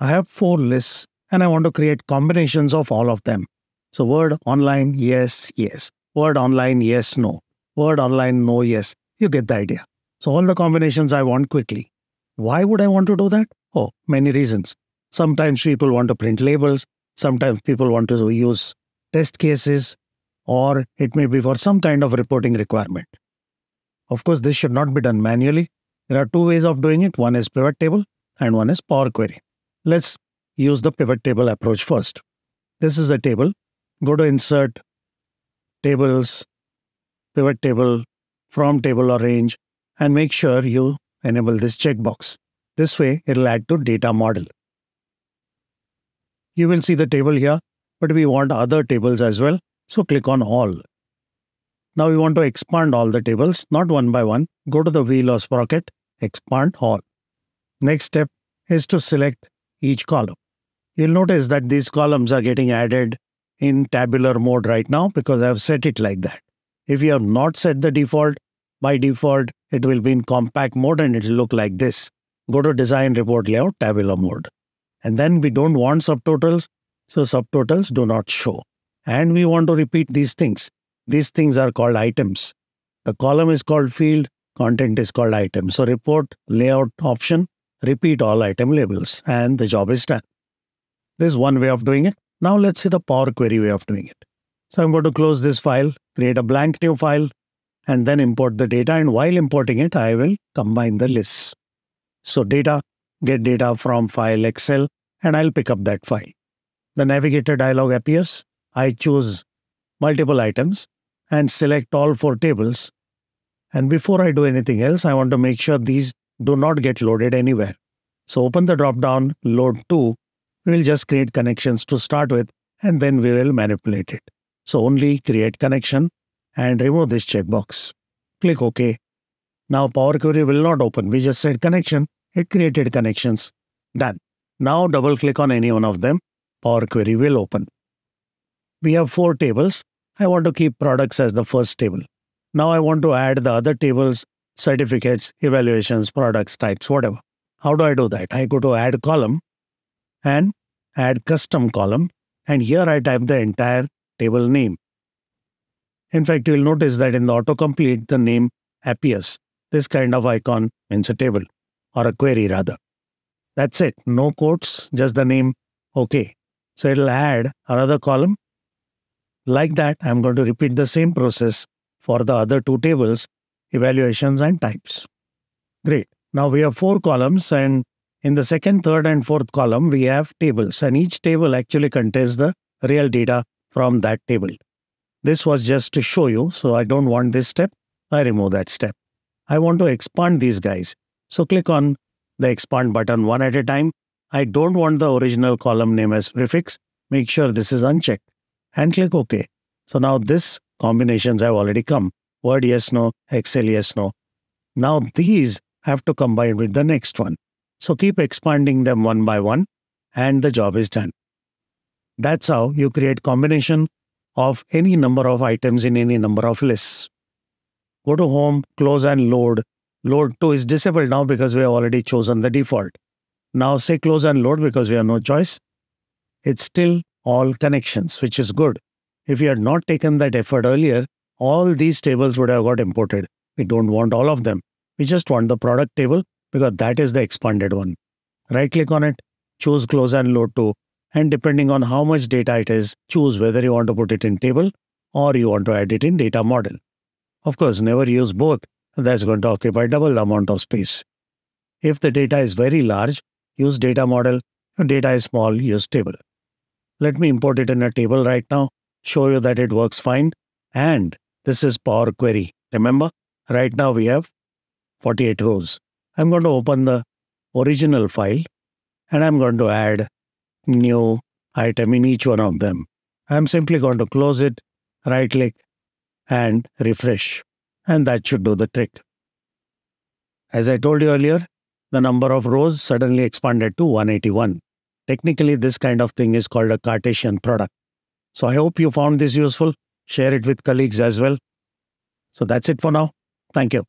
I have four lists and I want to create combinations of all of them. So word online, yes, yes. Word online, yes, no. Word online, no, yes. You get the idea. So all the combinations I want quickly. Why would I want to do that? Oh, many reasons. Sometimes people want to print labels. Sometimes people want to use test cases, or it may be for some kind of reporting requirement. Of course, this should not be done manually. There are two ways of doing it. One is pivot table and one is Power Query. Let's use the pivot table approach first. This is a table. Go to Insert, Tables, Pivot Table, From Table or Range, and make sure you enable this checkbox. This way, it'll add to data model. You will see the table here, but we want other tables as well, so click on All. Now we want to expand all the tables, not one by one. Go to the wheel or sprocket, expand all. Next step is to select each column. You'll notice that these columns are getting added in tabular mode right now because I've set it like that. If you have not set the default, by default, it will be in compact mode and it will look like this. Go to design report layout tabular mode. And then we don't want subtotals, so subtotals do not show. And we want to repeat these things. These things are called items. The column is called field, content is called item. So report layout option, repeat all item labels, and the job is done. This is one way of doing it. Now let's see the Power Query way of doing it. So I'm going to close this file, create a blank new file, and then import the data. And while importing it, I will combine the lists. So data, get data from file Excel, and I'll pick up that file. The navigator dialog appears. I choose multiple items and select all four tables. And before I do anything else, I want to make sure these do not get loaded anywhere. So open the drop down, load to. We'll just create connections to start with, and then we will manipulate it. So only create connection and remove this checkbox. Click OK. Now Power Query will not open. We just said connection. It created connections. Done. Now double click on any one of them. Power Query will open. We have four tables. I want to keep products as the first table. Now I want to add the other tables, certificates, evaluations, products, types, whatever. How do I do that? I go to add column and add custom column. And here I type the entire table name. In fact, you'll notice that in the autocomplete, the name appears. This kind of icon means a table or a query rather. That's it. No quotes, just the name. Okay. So it'll add another column. Like that, I'm going to repeat the same process for the other two tables, evaluations and types. Great. Now we have four columns and in the second, third and fourth column, we have tables and each table actually contains the real data from that table. This was just to show you, so I don't want this step. I remove that step. I want to expand these guys. So click on the expand button one at a time. I don't want the original column name as prefix. Make sure this is unchecked and click OK. So now this combinations have already come. Word yes, no, Excel yes, no. Now these have to combine with the next one. So keep expanding them one by one and the job is done. That's how you create combination of any number of items in any number of lists. Go to home, close and load. Load to is disabled now because we have already chosen the default. Now say close and load because we have no choice. It's still all connections, which is good. If you had not taken that effort earlier, all these tables would have got imported. We don't want all of them. We just want the product table because that is the expanded one. Right click on it, choose close and load to, and depending on how much data it is, choose whether you want to put it in table or you want to add it in data model. Of course, never use both. That's going to occupy double the amount of space. If the data is very large, use data model. If data is small, use table. Let me import it in a table right now, show you that it works fine. And this is Power Query. Remember, right now we have 48 rows. I'm going to open the original file and I'm going to add new item in each one of them. I'm simply going to close it, right click, and refresh. And that should do the trick. As I told you earlier, the number of rows suddenly expanded to 181. Technically, this kind of thing is called a Cartesian product. So I hope you found this useful. Share it with colleagues as well. So that's it for now. Thank you.